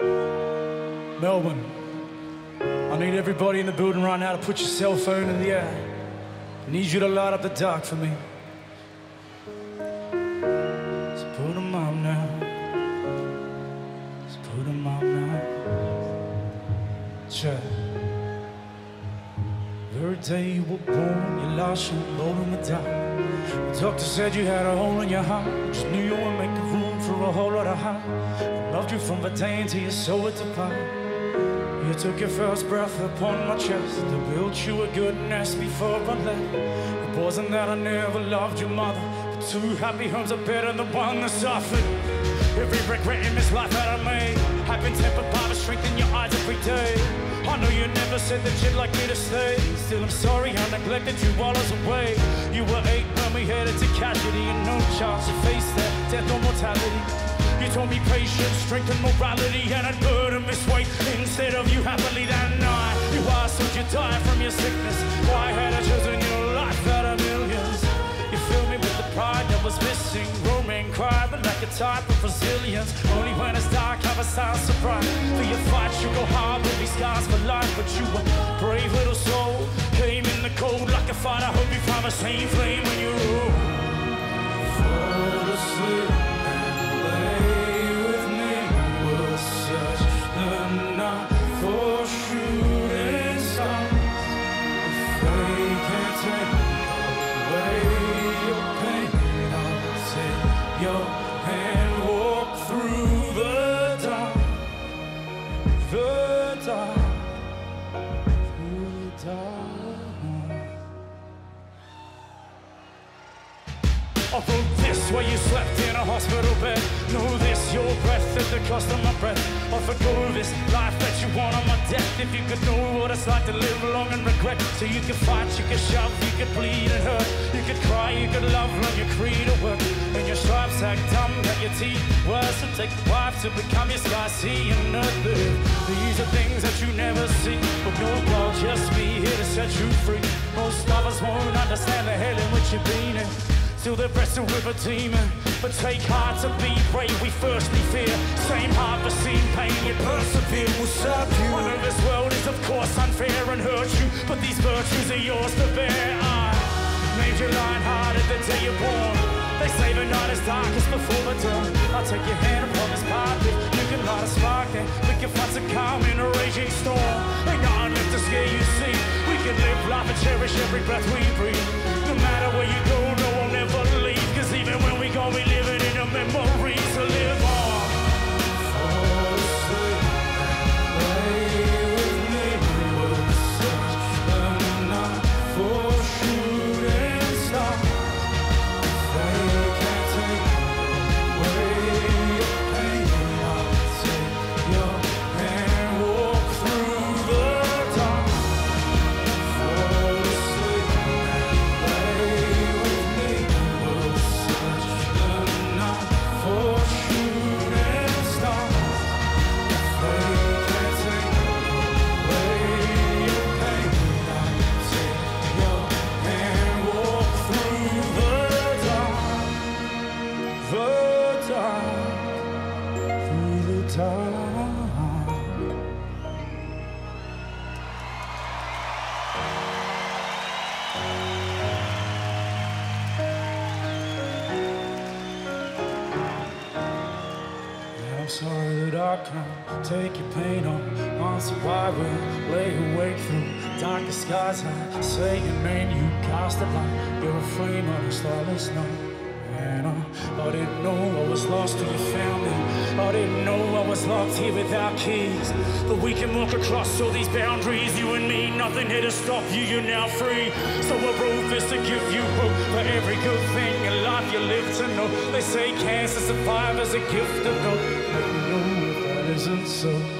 Melbourne. I need everybody in the building right now to put your cell phone in the air. I need you to light up the dark for me. So put them on now. So put them on now. Check. Every day you were born, you lost your load in the dark. The doctor said you had a hole in your heart. Just knew you would make room for a whole lot of heart. Loved you from the day until your soul would depart. You took your first breath upon my chest. I built you a good nest before I left. It wasn't that I never loved your mother. But two happy homes are better than one that suffered. Every regret in this life that I made. I've been tempered by the strength in your eyes every day. I know you never said that you'd like me to stay. Still, I'm sorry I neglected you while I was away. You were eight when we headed to casualty, and no chance to face that death or mortality. You told me patience, strength, and morality, and I'd burden this weight instead of you happily that night. You asked would you die from your sickness? Why had I chosen your life out of millions? You filled me with the pride that was missing. Roaming, cry, but like a type of resilience. Only when it's dark, have a sign surprise. For your fight, you go hard with these scars for life, but you were brave little soul. Came in the cold like a fighter. Hope you find the same flame I wrote this while you slept in a hospital bed. Know this, your breath at the cost of my breath. I forgo this life that you want on my death. If you could know what it's like to live long and regret. So you could fight, you could shove, you could bleed and hurt. You could cry, you could love, learn your creed at work. And your stripes act dumb, cut your teeth worse. To take wife to become your sky, see another. These are things that you never see. But no, I'll just be here to set you free. Most of us won't understand the hell in which you've been in. Still the rest of with a demon But take heart to be brave. We firstly fear Same heart for seeing pain Yet persevere. Will serve you. I know this world is of course unfair and hurts you But these virtues are yours to bear. I made you lion-hearted the day you're born. They say the night is darkest before the dawn. I'll take your hand this path If you. Can light a spark Then we can find some calm in a raging storm. Ain't nothing left to scare you see. We can live life and cherish every breath we breathe. No matter where you go, no, I'm sorry that I can't take your pain on. On survivor, lay awake through darkest skies. I say your name, you cast a light. You're a flame on a starless night. And I, I didn't know I was lost to your family. I didn't know I was locked here without keys. But we can walk across all these boundaries, you and me. Nothing here to stop you, you're now free. So I wrote this to give you hope for every good thing in life you live to know. They say cancer survivors a gift of hope. So.